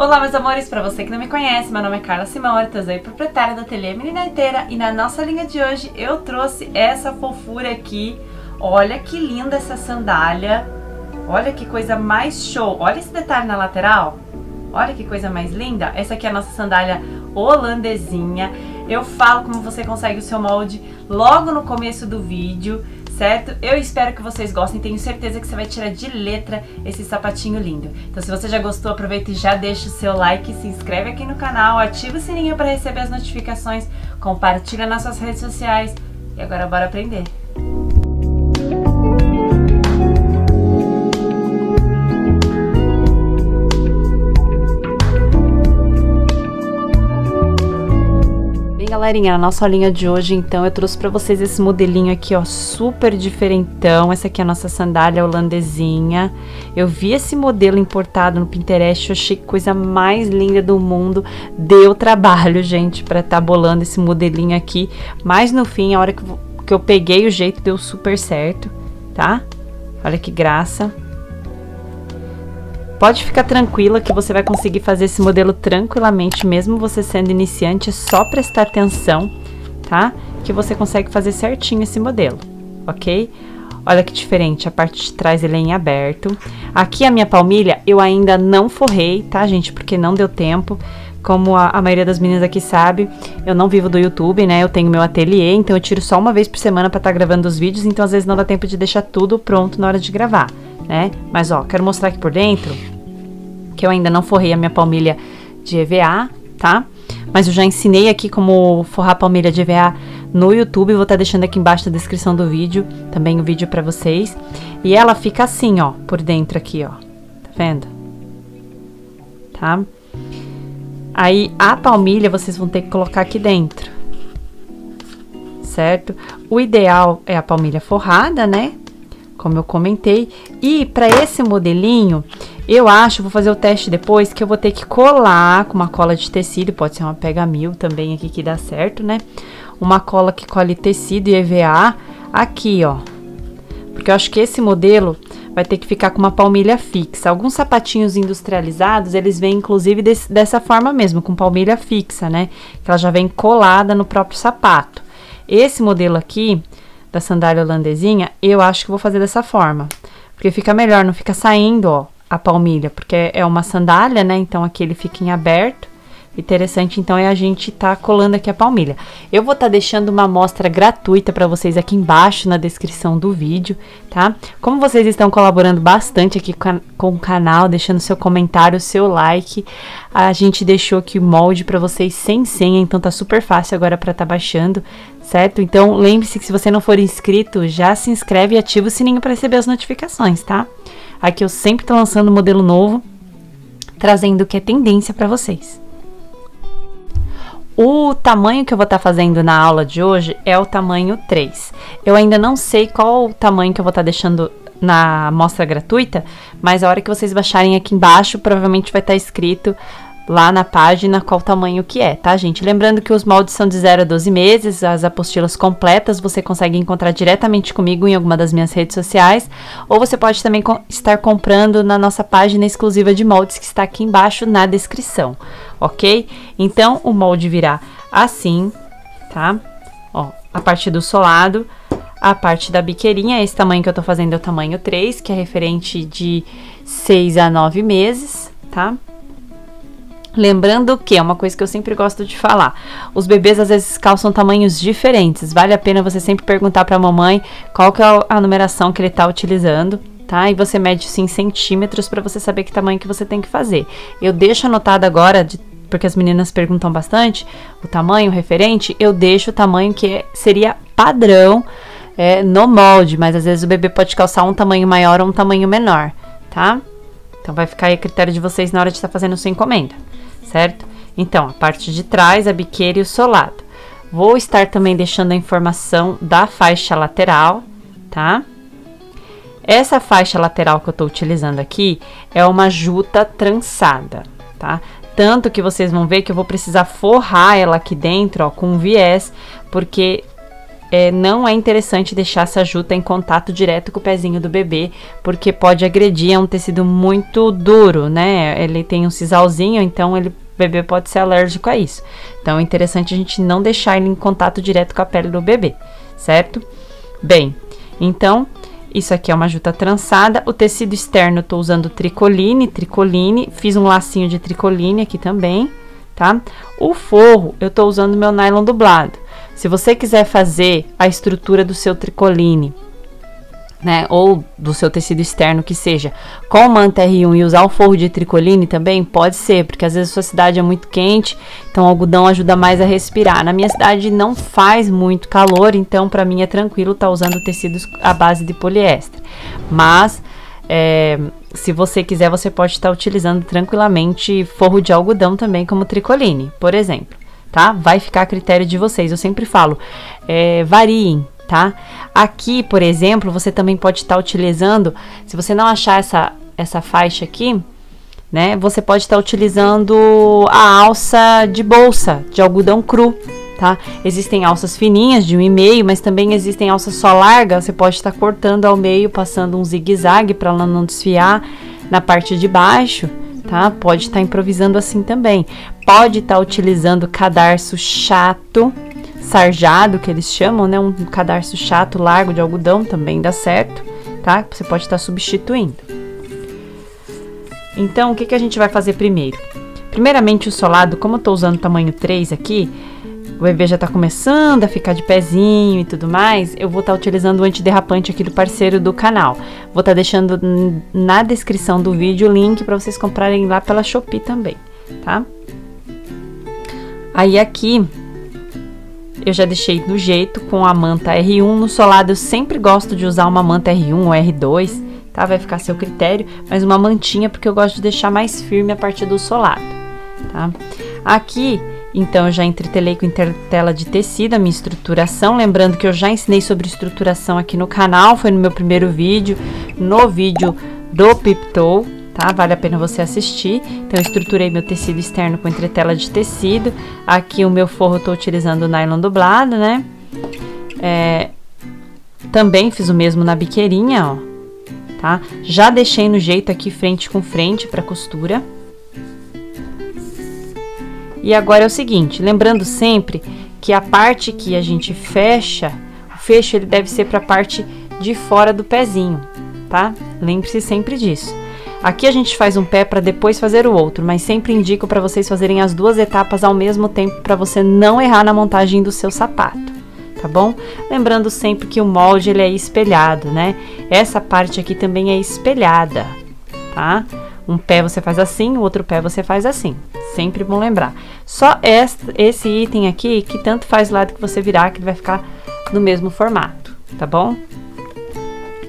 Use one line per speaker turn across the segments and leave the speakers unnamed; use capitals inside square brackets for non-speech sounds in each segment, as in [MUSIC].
Olá, meus amores, para você que não me conhece, meu nome é Carla Simão, artesã proprietária do Ateliê Menina Inteira e na nossa linha de hoje eu trouxe essa fofura aqui. Olha que linda essa sandália, olha que coisa mais show, olha esse detalhe na lateral, olha que coisa mais linda. Essa aqui é a nossa sandália holandesinha, eu falo como você consegue o seu molde logo no começo do vídeo certo? Eu espero que vocês gostem, tenho certeza que você vai tirar de letra esse sapatinho lindo. Então se você já gostou, aproveita e já deixa o seu like, se inscreve aqui no canal, ativa o sininho para receber as notificações, compartilha nas suas redes sociais e agora bora aprender! Galerinha, nossa linha de hoje, então, eu trouxe para vocês esse modelinho aqui, ó, super diferentão. Essa aqui é a nossa sandália holandesinha. Eu vi esse modelo importado no Pinterest, eu achei que coisa mais linda do mundo. Deu trabalho, [LAUGHS] gente, para tá bolando esse modelinho aqui. Mas no fim, a hora que eu peguei o jeito, deu super certo, tá? Olha que graça. Pode ficar tranquila que você vai conseguir fazer esse modelo tranquilamente, mesmo você sendo iniciante, é só prestar atenção, tá? Que você consegue fazer certinho esse modelo, ok? Olha que diferente, a parte de trás ele é em aberto. Aqui a minha palmilha eu ainda não forrei, tá, gente? Porque não deu tempo. Como a, a, maioria das meninas aqui sabe, eu não vivo do YouTube, né? Eu tenho meu ateliê, então eu tiro só uma vez por semana para estar tá gravando os vídeos, então às vezes não dá tempo de deixar tudo pronto na hora de gravar né? Mas ó, quero mostrar aqui por dentro que eu ainda não forrei a minha palmilha de EVA, tá? Mas eu já ensinei aqui como forrar a palmilha de EVA no YouTube, vou estar tá deixando aqui embaixo na descrição do vídeo, também o vídeo para vocês. E ela fica assim, ó, por dentro aqui, ó. Tá vendo? Tá? Aí a palmilha vocês vão ter que colocar aqui dentro. Certo? O ideal é a palmilha forrada, né? como eu comentei. E para esse modelinho, eu acho, vou fazer o teste depois, que eu vou ter que colar com uma cola de tecido, pode ser uma pega mil também aqui que dá certo, né? Uma cola que cole tecido e EVA aqui, ó. Porque eu acho que esse modelo vai ter que ficar com uma palmilha fixa. Alguns sapatinhos industrializados, eles vêm inclusive desse, dessa forma mesmo, com palmilha fixa, né? Que ela já vem colada no próprio sapato. Esse modelo aqui, da sandália holandesinha, eu acho que vou fazer dessa forma. Porque fica melhor, não fica saindo, ó, a palmilha, porque é uma sandália, né? Então aqui ele fica em aberto. Interessante, então, é a gente tá colando aqui a palmilha. Eu vou estar tá deixando uma amostra gratuita para vocês aqui embaixo na descrição do vídeo, tá? Como vocês estão colaborando bastante aqui com o canal, deixando seu comentário, seu like, a gente deixou aqui o molde para vocês sem senha, então tá super fácil agora para tá baixando, certo? Então, lembre-se que se você não for inscrito, já se inscreve e ativa o sininho para receber as notificações, tá? Aqui eu sempre tô lançando modelo novo, trazendo o que é tendência para vocês. O tamanho que eu vou estar tá fazendo na aula de hoje é o tamanho 3. Eu ainda não sei qual o tamanho que eu vou estar tá deixando na amostra gratuita, mas a hora que vocês baixarem aqui embaixo, provavelmente vai estar tá escrito lá na página qual tamanho que é, tá, gente? Lembrando que os moldes são de 0 a 12 meses, as apostilas completas você consegue encontrar diretamente comigo em alguma das minhas redes sociais, ou você pode também estar comprando na nossa página exclusiva de moldes que está aqui embaixo na descrição, ok? Então, o molde virá assim, tá? Ó, a parte do solado, a parte da biqueirinha, esse tamanho que eu tô fazendo é o tamanho 3, que é referente de 6 a 9 meses, tá? Lembrando que é uma coisa que eu sempre gosto de falar, os bebês às vezes calçam tamanhos diferentes. Vale a pena você sempre perguntar para a mamãe qual que é a numeração que ele está utilizando, tá? E você mede sim centímetros para você saber que tamanho que você tem que fazer. Eu deixo anotado agora, de, porque as meninas perguntam bastante, o tamanho referente, eu deixo o tamanho que seria padrão é, no molde, mas às vezes o bebê pode calçar um tamanho maior ou um tamanho menor, tá? Então vai ficar aí a critério de vocês na hora de estar tá fazendo sua encomenda certo? Então, a parte de trás, a biqueira e o solado. Vou estar também deixando a informação da faixa lateral, tá? Essa faixa lateral que eu estou utilizando aqui é uma juta trançada, tá? Tanto que vocês vão ver que eu vou precisar forrar ela aqui dentro, ó, com viés, porque é, não é interessante deixar essa juta em contato direto com o pezinho do bebê, porque pode agredir, é um tecido muito duro, né? Ele tem um sisalzinho, então ele, o bebê pode ser alérgico a isso. Então é interessante a gente não deixar ele em contato direto com a pele do bebê, certo? Bem, então isso aqui é uma juta trançada. O tecido externo eu tô usando tricoline, tricoline. Fiz um lacinho de tricoline aqui também, tá? O forro eu tô usando meu nylon dublado. Se você quiser fazer a estrutura do seu tricoline, né, ou do seu tecido externo que seja, com manta R1 e usar o forro de tricoline também, pode ser, porque às vezes a sua cidade é muito quente, então o algodão ajuda mais a respirar. Na minha cidade não faz muito calor, então para mim é tranquilo estar tá usando tecidos à base de poliéster. Mas é, se você quiser, você pode estar tá utilizando tranquilamente forro de algodão também, como tricoline, por exemplo tá? Vai ficar a critério de vocês. Eu sempre falo, é, variem, tá? Aqui, por exemplo, você também pode estar utilizando, se você não achar essa, essa faixa aqui, né? Você pode estar utilizando a alça de bolsa, de algodão cru, tá? Existem alças fininhas de um e meio, mas também existem alças só largas. Você pode estar cortando ao meio, passando um zigue-zague para ela não desfiar na parte de baixo, tá? Pode estar improvisando assim também. Pode estar utilizando cadarço chato, sarjado, que eles chamam, né? Um cadarço chato largo de algodão também dá certo, tá? Você pode estar substituindo. Então, o que, que a gente vai fazer primeiro? Primeiramente, o solado, como eu tô usando tamanho 3 aqui, o bebê já tá começando a ficar de pezinho e tudo mais, eu vou estar tá utilizando o antiderrapante aqui do parceiro do canal. Vou estar tá deixando na descrição do vídeo o link para vocês comprarem lá pela Shopee também, tá? Aí aqui eu já deixei do jeito com a manta R1. No solado eu sempre gosto de usar uma manta R1 ou R2, tá? Vai ficar a seu critério, mas uma mantinha porque eu gosto de deixar mais firme a partir do solado, tá? Aqui então, eu já entretelei com intertela de tecido, a minha estruturação. Lembrando que eu já ensinei sobre estruturação aqui no canal, foi no meu primeiro vídeo, no vídeo do Piptoe, tá? Vale a pena você assistir. Então, eu estruturei meu tecido externo com entretela de tecido. Aqui o meu forro eu tô utilizando o nylon dublado, né? É, também fiz o mesmo na biqueirinha, ó, tá? Já deixei no jeito aqui frente com frente para costura. E agora é o seguinte, lembrando sempre que a parte que a gente fecha, o fecho ele deve ser para a parte de fora do pezinho, tá? Lembre-se sempre disso. Aqui a gente faz um pé para depois fazer o outro, mas sempre indico para vocês fazerem as duas etapas ao mesmo tempo para você não errar na montagem do seu sapato, tá bom? Lembrando sempre que o molde ele é espelhado, né? Essa parte aqui também é espelhada, tá? Um pé você faz assim, o outro pé você faz assim. Sempre bom lembrar. Só esse item aqui, que tanto faz o lado que você virar, que ele vai ficar no mesmo formato, tá bom?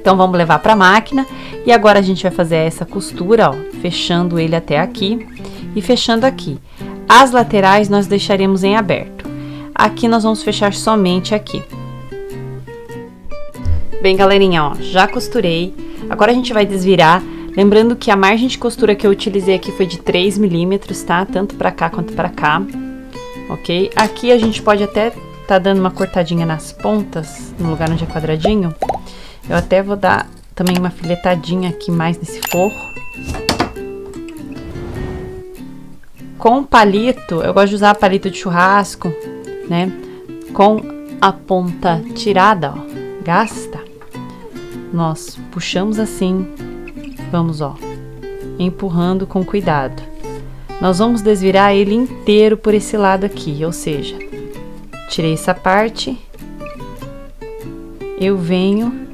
Então, vamos levar para a máquina. E agora a gente vai fazer essa costura, ó, fechando ele até aqui e fechando aqui. As laterais nós deixaremos em aberto. Aqui nós vamos fechar somente aqui. Bem, galerinha, ó, já costurei. Agora a gente vai desvirar Lembrando que a margem de costura que eu utilizei aqui foi de 3 milímetros, tá? Tanto para cá quanto para cá, ok? Aqui a gente pode até tá dando uma cortadinha nas pontas, no lugar onde é quadradinho. Eu até vou dar também uma filetadinha aqui mais nesse forro. Com palito, eu gosto de usar palito de churrasco, né? Com a ponta tirada, ó, gasta. Nós puxamos assim Vamos, ó, empurrando com cuidado. Nós vamos desvirar ele inteiro por esse lado aqui, ou seja, tirei essa parte, eu venho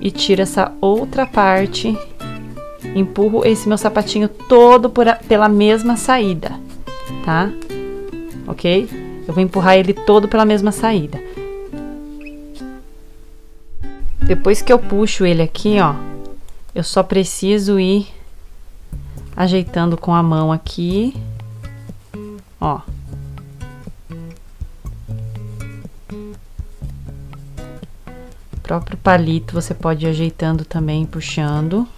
e tiro essa outra parte, empurro esse meu sapatinho todo a, pela mesma saída, tá? Ok? Eu vou empurrar ele todo pela mesma saída. Depois que eu puxo ele aqui, ó, eu só preciso ir ajeitando com a mão aqui, ó. próprio palito você pode ir ajeitando também, puxando.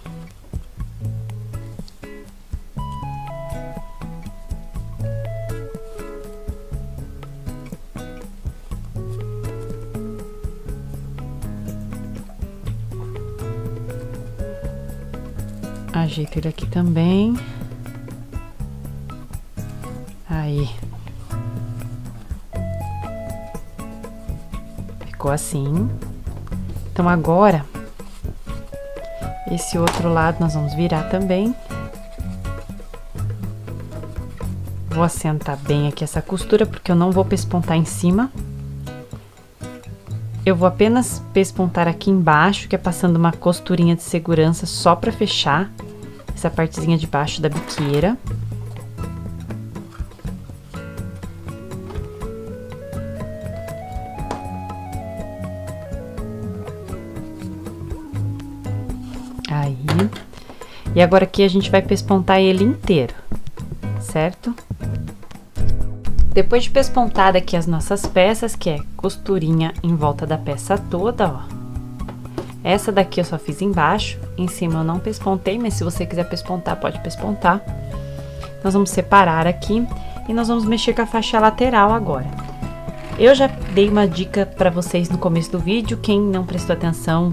Ajeito ele aqui também. Aí. Ficou assim. Então agora, esse outro lado nós vamos virar também. Vou assentar bem aqui essa costura, porque eu não vou pespontar em cima. Eu vou apenas pespontar aqui embaixo, que é passando uma costurinha de segurança só para fechar essa partezinha de baixo da biqueira. E agora aqui a gente vai pespontar ele inteiro, certo? Depois de pespontada aqui as nossas peças, que é costurinha em volta da peça toda, ó. Essa daqui eu só fiz embaixo, em cima eu não pespontei, mas se você quiser pespontar, pode pespontar. Nós vamos separar aqui e nós vamos mexer com a faixa lateral agora. Eu já dei uma dica para vocês no começo do vídeo, quem não prestou atenção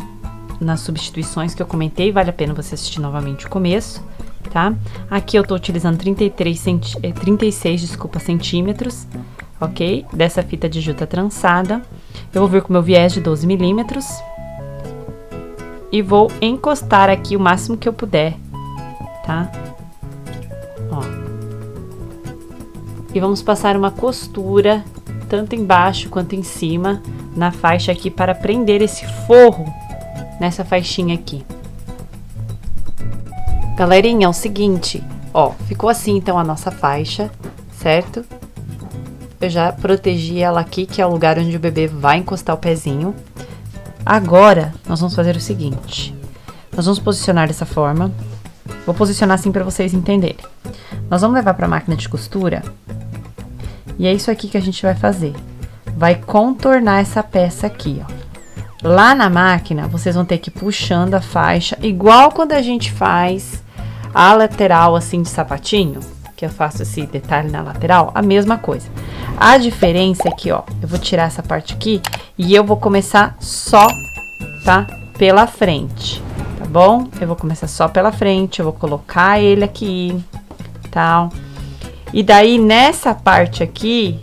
nas substituições que eu comentei, vale a pena você assistir novamente o começo tá? Aqui eu tô utilizando 33 centi 36, desculpa, centímetros, ok? Dessa fita de juta trançada. Eu vou vir com meu viés de 12 milímetros. E vou encostar aqui o máximo que eu puder, tá? Ó. E vamos passar uma costura, tanto embaixo quanto em cima, na faixa aqui, para prender esse forro nessa faixinha aqui. Galerinha, é o seguinte, ó, ficou assim então a nossa faixa, certo? Eu já protegi ela aqui, que é o lugar onde o bebê vai encostar o pezinho. Agora, nós vamos fazer o seguinte. Nós vamos posicionar dessa forma. Vou posicionar assim para vocês entenderem. Nós vamos levar para a máquina de costura. E é isso aqui que a gente vai fazer. Vai contornar essa peça aqui, ó. Lá na máquina, vocês vão ter que ir puxando a faixa, igual quando a gente faz a lateral assim de sapatinho, que eu faço esse detalhe na lateral, a mesma coisa. A diferença é que, ó, eu vou tirar essa parte aqui e eu vou começar só, tá? Pela frente, tá bom? Eu vou começar só pela frente, eu vou colocar ele aqui, tal. E daí, nessa parte aqui,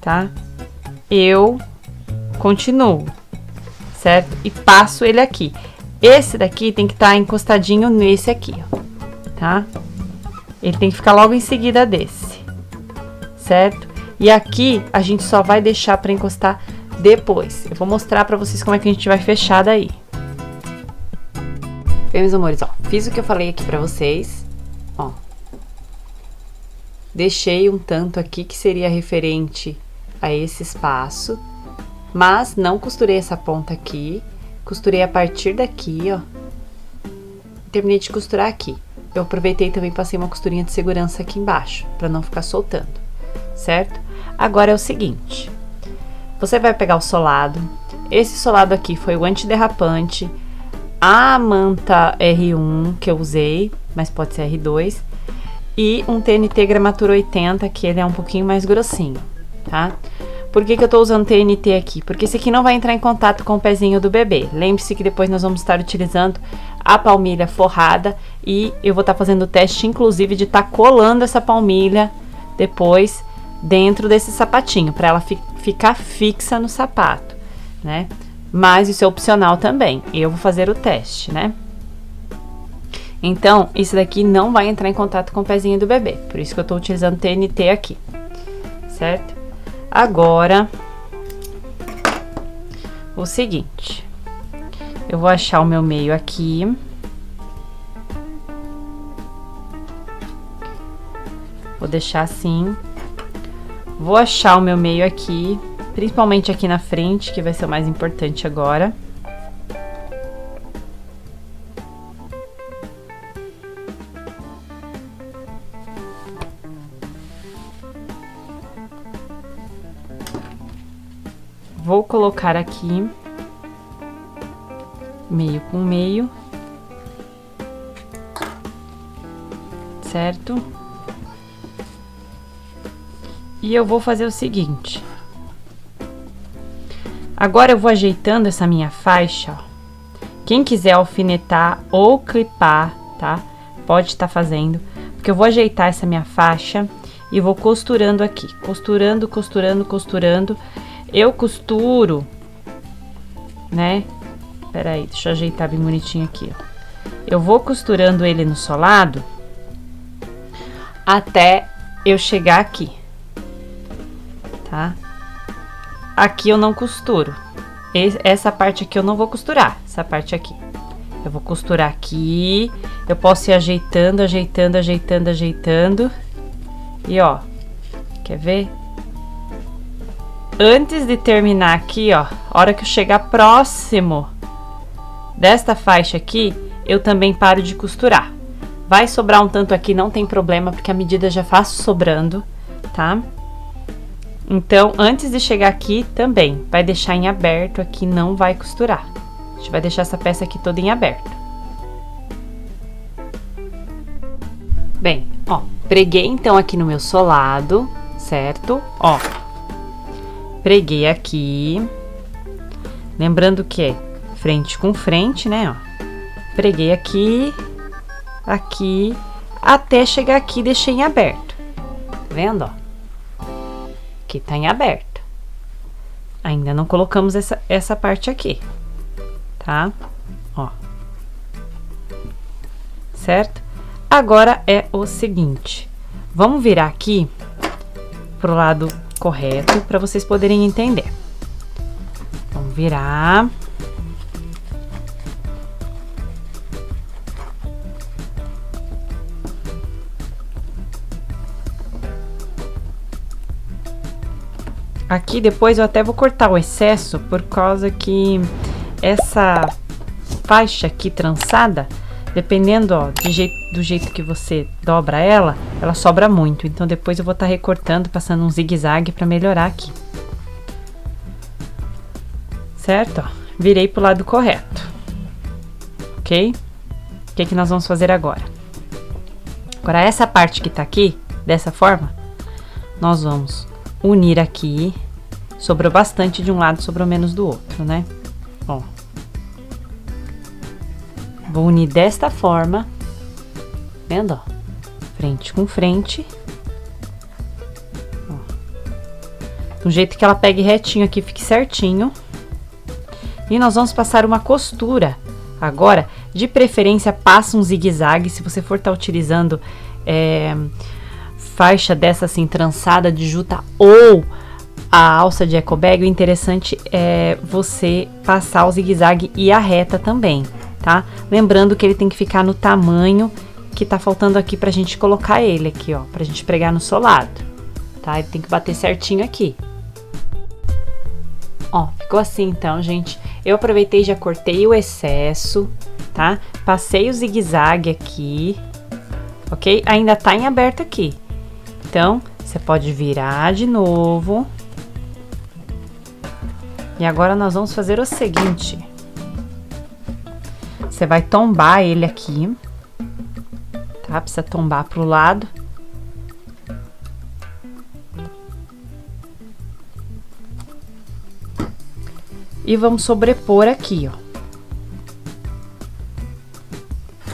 tá? Eu continuo, certo? E passo ele aqui. Esse daqui tem que estar tá encostadinho nesse aqui, ó tá? Ele tem que ficar logo em seguida desse, certo? E aqui a gente só vai deixar para encostar depois. Eu vou mostrar para vocês como é que a gente vai fechar daí. Bem, meus amores, ó, fiz o que eu falei aqui para vocês, ó. Deixei um tanto aqui que seria referente a esse espaço, mas não costurei essa ponta aqui, costurei a partir daqui, ó. Terminei de costurar aqui eu aproveitei também passei uma costurinha de segurança aqui embaixo, para não ficar soltando, certo? Agora é o seguinte, você vai pegar o solado, esse solado aqui foi o antiderrapante, a manta R1 que eu usei, mas pode ser R2, e um TNT gramatura 80, que ele é um pouquinho mais grossinho, tá? Por que, que eu tô usando TNT aqui? Porque esse aqui não vai entrar em contato com o pezinho do bebê. Lembre-se que depois nós vamos estar utilizando a palmilha forrada e eu vou estar tá fazendo o teste, inclusive, de estar tá colando essa palmilha depois dentro desse sapatinho, para ela fi ficar fixa no sapato, né? Mas isso é opcional também. Eu vou fazer o teste, né? Então, isso daqui não vai entrar em contato com o pezinho do bebê. Por isso que eu tô utilizando TNT aqui, certo? Agora, o seguinte, eu vou achar o meu meio aqui. Vou deixar assim. Vou achar o meu meio aqui, principalmente aqui na frente, que vai ser o mais importante agora. Vou colocar aqui meio com meio, certo? E eu vou fazer o seguinte. Agora eu vou ajeitando essa minha faixa, ó. Quem quiser alfinetar ou clipar, tá? Pode estar tá fazendo, porque eu vou ajeitar essa minha faixa e vou costurando aqui, costurando, costurando, costurando. Eu costuro, né? Peraí, deixa eu ajeitar bem bonitinho aqui, ó. Eu vou costurando ele no solado até eu chegar aqui, tá? Aqui eu não costuro. Essa parte aqui eu não vou costurar, essa parte aqui. Eu vou costurar aqui, eu posso ir ajeitando, ajeitando, ajeitando, ajeitando. E ó, quer ver? Antes de terminar aqui, ó, hora que eu chegar próximo desta faixa aqui, eu também paro de costurar. Vai sobrar um tanto aqui, não tem problema, porque a medida já faço sobrando, tá? Então, antes de chegar aqui, também vai deixar em aberto aqui, não vai costurar. A gente vai deixar essa peça aqui toda em aberto. Bem, ó, preguei então aqui no meu solado, certo? Ó, preguei aqui. Lembrando que é frente com frente, né, ó. Preguei aqui, aqui, até chegar aqui deixei em aberto. Tá vendo, ó? Aqui tá em aberto. Ainda não colocamos essa, essa parte aqui, tá? Ó. Certo? Agora é o seguinte. Vamos virar aqui pro lado correto para vocês poderem entender. Vamos virar. Aqui depois eu até vou cortar o excesso por causa que essa faixa aqui trançada, dependendo ó, jeito, do jeito que você dobra ela, ela sobra muito. Então depois eu vou estar tá recortando, passando um zigue-zague para melhorar aqui. Certo? Ó, virei pro lado correto. Ok? O que, que nós vamos fazer agora? Agora essa parte que tá aqui, dessa forma, nós vamos unir aqui. Sobrou bastante de um lado, sobrou menos do outro, né? Ó. Vou unir desta forma. Vendo, ó? Frente com frente. Ó. Do jeito que ela pegue retinho aqui, fique certinho. E nós vamos passar uma costura. Agora, de preferência, passa um zigue-zague. Se você for estar tá utilizando... É, faixa dessa assim trançada de juta ou a alça de eco bag, o interessante é você passar o zigue-zague e a reta também, tá? Lembrando que ele tem que ficar no tamanho que tá faltando aqui pra gente colocar ele aqui, ó, pra gente pregar no solado, tá? Ele tem que bater certinho aqui. Ó, ficou assim então, gente. Eu aproveitei e já cortei o excesso, tá? Passei o zigue-zague aqui, ok? Ainda tá em aberto aqui, então, você pode virar de novo. E agora nós vamos fazer o seguinte. Você vai tombar ele aqui, tá? Precisa tombar pro lado. E vamos sobrepor aqui, ó.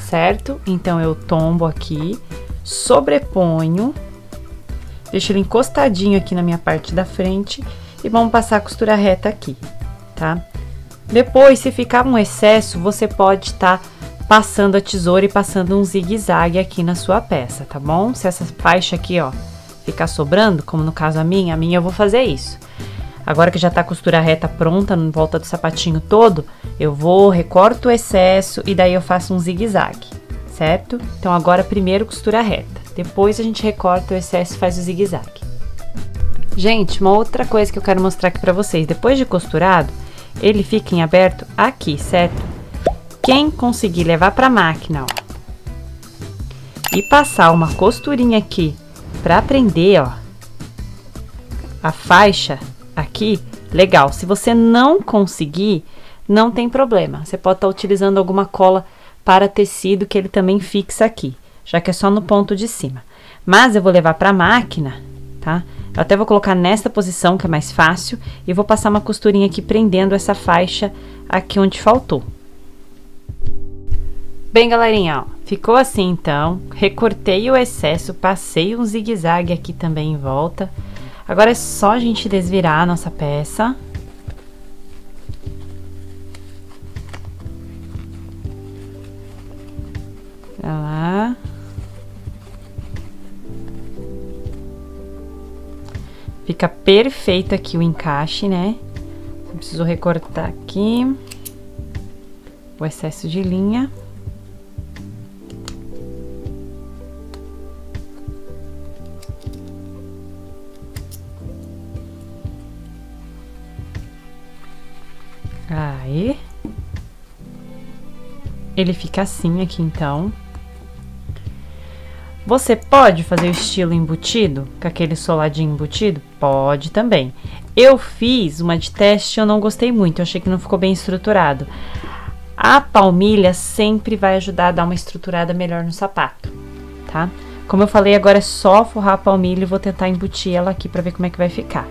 Certo? Então, eu tombo aqui, sobreponho Deixo ele encostadinho aqui na minha parte da frente e vamos passar a costura reta aqui, tá? Depois, se ficar um excesso, você pode estar tá passando a tesoura e passando um zigue-zague aqui na sua peça, tá bom? Se essa faixa aqui, ó, ficar sobrando, como no caso a minha, a minha eu vou fazer isso. Agora que já tá a costura reta pronta, em volta do sapatinho todo, eu vou, recorto o excesso e daí eu faço um zigue-zague, certo? Então agora primeiro costura reta. Depois a gente recorta o excesso e faz o zigue-zague. Gente, uma outra coisa que eu quero mostrar aqui pra vocês. Depois de costurado, ele fica em aberto aqui, certo? Quem conseguir levar pra máquina, ó, e passar uma costurinha aqui pra prender, ó, a faixa aqui, legal. Se você não conseguir, não tem problema. Você pode estar tá utilizando alguma cola para tecido que ele também fixa aqui já que é só no ponto de cima. Mas eu vou levar para a máquina, tá? Eu até vou colocar nesta posição, que é mais fácil, e vou passar uma costurinha aqui prendendo essa faixa aqui onde faltou. Bem, galerinha, ó, ficou assim então. Recortei o excesso, passei um zigue-zague aqui também em volta. Agora é só a gente desvirar a nossa peça. Fica perfeito aqui o encaixe, né? Preciso recortar aqui o excesso de linha. Aí. Ele fica assim aqui, então. Você pode fazer o estilo embutido, com aquele soladinho embutido? Pode também. Eu fiz uma de teste eu não gostei muito, eu achei que não ficou bem estruturado. A palmilha sempre vai ajudar a dar uma estruturada melhor no sapato, tá? Como eu falei, agora é só forrar a palmilha e vou tentar embutir ela aqui pra ver como é que vai ficar.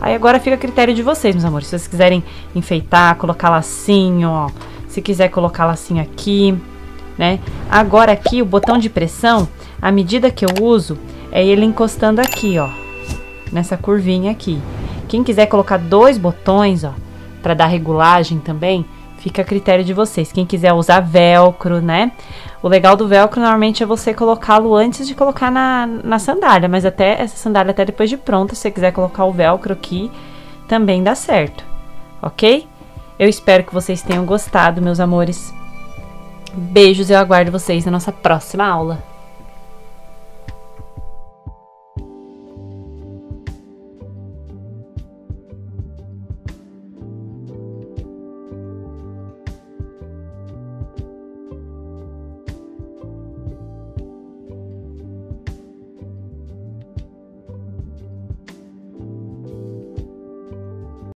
Aí agora fica a critério de vocês, meus amores. Se vocês quiserem enfeitar, colocar lacinho, ó. Se quiser colocar lacinho aqui, né? Agora aqui, o botão de pressão, a medida que eu uso é ele encostando aqui, ó. Nessa curvinha aqui. Quem quiser colocar dois botões, ó, para dar regulagem também, fica a critério de vocês. Quem quiser usar velcro, né? O legal do velcro normalmente é você colocá-lo antes de colocar na, na sandália, mas até essa sandália até depois de pronta, se você quiser colocar o velcro aqui, também dá certo, ok? Eu espero que vocês tenham gostado, meus amores. Beijos, eu aguardo vocês na nossa próxima aula.